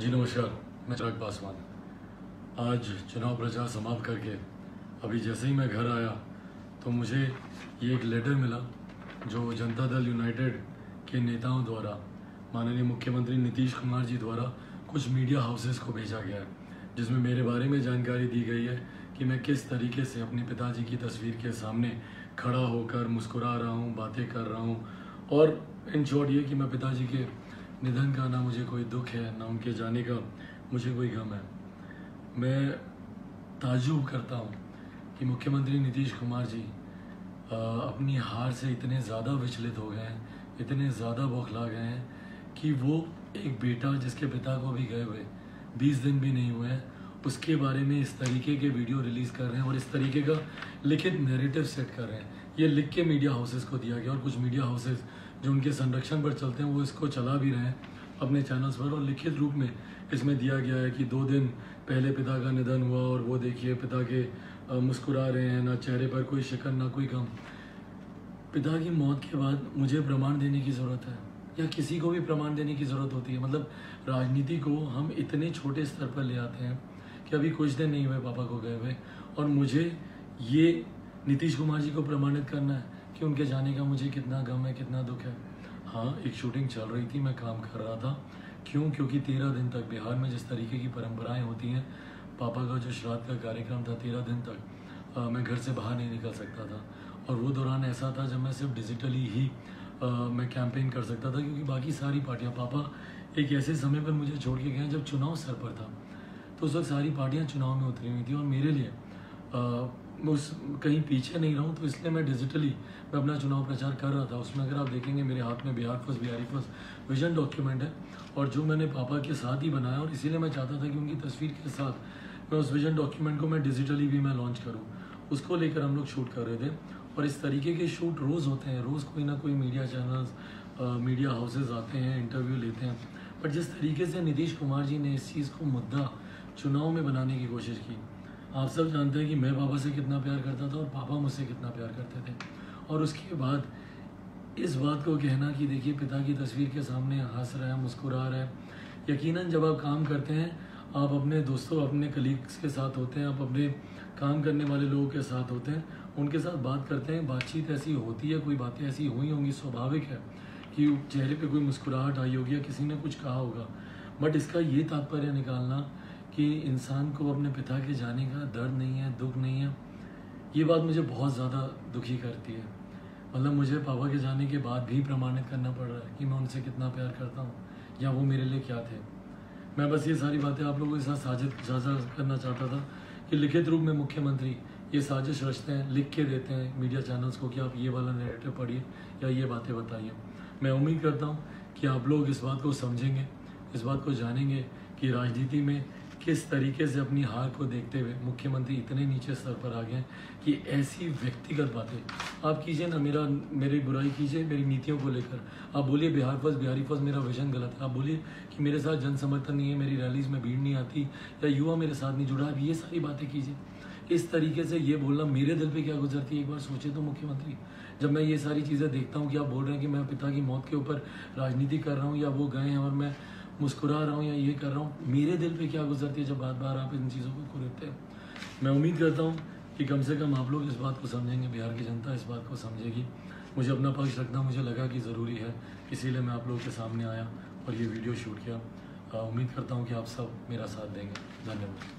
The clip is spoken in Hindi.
जी नमस्कार, मैं चिराग पासवान। आज चुनाव प्रचार समाप्त करके, अभी जैसे ही मैं घर आया तो मुझे ये एक लेटर मिला, जो जनता दल यूनाइटेड के नेताओं द्वारा, माननीय मुख्यमंत्री नीतीश कुमार जी द्वारा कुछ मीडिया हाउसेस को भेजा गया है, जिसमें मेरे बारे में जानकारी दी गई है कि मैं किस तरीके से अपने पिताजी की तस्वीर के सामने खड़ा होकर मुस्कुरा रहा हूँ, बातें कर रहा हूँ, और इन शॉर्ट ये कि मैं पिताजी के निधन का ना मुझे कोई दुख है ना उनके जाने का मुझे कोई गम है। मैं ताजुब करता हूँ कि मुख्यमंत्री नीतीश कुमार जी आ, अपनी हार से इतने ज़्यादा विचलित हो गए हैं इतने ज़्यादा बौखला गए हैं कि वो एक बेटा जिसके पिता को भी गए हुए बीस दिन भी नहीं हुए हैं उसके बारे में इस तरीके के वीडियो रिलीज़ कर रहे हैं और इस तरीके का लिखित नैरेटिव सेट कर रहे हैं। ये लिख के मीडिया हाउसेस को दिया गया और कुछ मीडिया हाउसेस जो उनके संरक्षण पर चलते हैं, वो इसको चला भी रहे हैं अपने चैनल्स पर और लिखित रूप में इसमें दिया गया है कि दो दिन पहले पिता का निधन हुआ और वो देखिए पिता के मुस्कुरा रहे हैं, ना चेहरे पर कोई शिकन ना कोई गम। पिता की मौत के बाद मुझे प्रमाण देने की ज़रूरत है या किसी को भी प्रमाण देने की ज़रूरत होती है? मतलब राजनीति को हम इतने छोटे स्तर पर ले आते हैं कि अभी कुछ दिन नहीं हुए पापा को गए हुए। और मुझे ये नीतीश कुमार जी को प्रमाणित करना है कि उनके जाने का मुझे कितना गम है कितना दुख है। हाँ एक शूटिंग चल रही थी मैं काम कर रहा था। क्यों? क्योंकि तेरह दिन तक बिहार में जिस तरीके की परंपराएँ होती हैं पापा का जो श्राद्ध का कार्यक्रम था तेरह दिन तक आ, मैं घर से बाहर नहीं निकल सकता था। और वो दौरान ऐसा था जब मैं सिर्फ़ डिजिटली ही आ, मैं कैंपेन कर सकता था क्योंकि बाकी सारी पार्टियाँ पापा एक ऐसे समय पर मुझे छोड़ के गए जब चुनाव सर पर था। तो उस वक्त सारी पार्टियाँ चुनाव में उतरी हुई थी और मेरे लिए मैं उस, कहीं पीछे नहीं रहूँ तो इसलिए मैं डिजिटली मैं अपना चुनाव प्रचार कर रहा था। उसमें अगर आप देखेंगे, मेरे हाथ में Bihar first, Bihari first vision document है और जो मैंने पापा के साथ ही बनाया और इसीलिए मैं चाहता था कि उनकी तस्वीर के साथ मैं उस विजन डॉक्यूमेंट को मैं डिजिटली भी मैं लॉन्च करूँ। उसको लेकर हम लोग शूट कर रहे थे और इस तरीके के शूट रोज़ होते हैं। रोज़ कोई ना कोई मीडिया चैनल्स मीडिया हाउसेज आते हैं इंटरव्यू लेते हैं। बट जिस तरीके से नीतीश कुमार जी ने इस चीज़ को मुद्दा चुनाव में बनाने की कोशिश की। आप सब जानते हैं कि मैं पापा से कितना प्यार करता था और पापा मुझसे कितना प्यार करते थे। और उसके बाद इस बात को कहना कि देखिए, पिता की तस्वीर के सामने हंस रहा है, मुस्कुरा रहा है। यकीनन जब आप काम करते हैं, आप अपने दोस्तों, अपने कलीग्स के साथ होते हैं, आप अपने काम करने वाले लोगों के साथ होते हैं, उनके साथ बात करते हैं, बातचीत ऐसी होती है, कोई बातें ऐसी हुई होंगी, स्वाभाविक है कि चेहरे पे कोई मुस्कुराहट आई होगी या किसी ने कुछ कहा होगा। बट इसका ये तात्पर्य निकालना कि इंसान को अपने पिता के जाने का दर्द नहीं है, दुख नहीं है, ये बात मुझे बहुत ज़्यादा दुखी करती है। मतलब मुझे पापा के जाने के बाद भी प्रमाणित करना पड़ रहा है कि मैं उनसे कितना प्यार करता हूँ, या वो मेरे लिए क्या थे। मैं बस ये सारी बातें आप लोगों के साथ साझा साझा करना चाहता था कि लिखित रूप में मुख्यमंत्री ये साजिश रचते हैं, लिख के देते हैं मीडिया चैनल्स को कि आप ये वाला नेरेटिव पढ़िए या ये बातें बताइए। मैं उम्मीद करता हूँ कि आप लोग इस बात को समझेंगे, इस बात को जानेंगे कि राजनीति में किस तरीके से अपनी हार को देखते हुए मुख्यमंत्री इतने नीचे स्तर पर आ गए कि ऐसी व्यक्तिगत बातें। आप कीजिए ना मेरा, मेरी बुराई कीजिए, मेरी नीतियों को लेकर। आप बोलिए बिहार फ़र्स्ट, बिहारी फ़र्स्ट, मेरा विजन गलत है। आप बोलिए कि मेरे साथ जन समर्थन नहीं है, मेरी रैलीज में भीड़ नहीं आती या युवा मेरे साथ नहीं जुड़ा, आप ये सारी बातें कीजिए। इस तरीके से ये बोलना मेरे दिल पे क्या गुजरती है? एक बार सोचे तो मुख्यमंत्री। जब मैं ये सारी चीज़ें देखता हूँ कि आप बोल रहे हैं कि मैं पिता की मौत के ऊपर राजनीति कर रहा हूँ या वो गए हैं और मैं मुस्कुरा रहा हूँ या ये कर रहा हूँ, मेरे दिल पे क्या गुजरती है जब बार बार आप इन चीज़ों को खुलते हैं? मैं उम्मीद करता हूँ कि कम से कम आप लोग इस बात को समझेंगे, बिहार की जनता इस बात को समझेगी। मुझे अपना पक्ष रखना मुझे लगा कि ज़रूरी है, इसीलिए मैं आप लोगों के सामने आया और ये वीडियो शूट किया। उम्मीद करता हूँ कि आप सब मेरा साथ देंगे। धन्यवाद।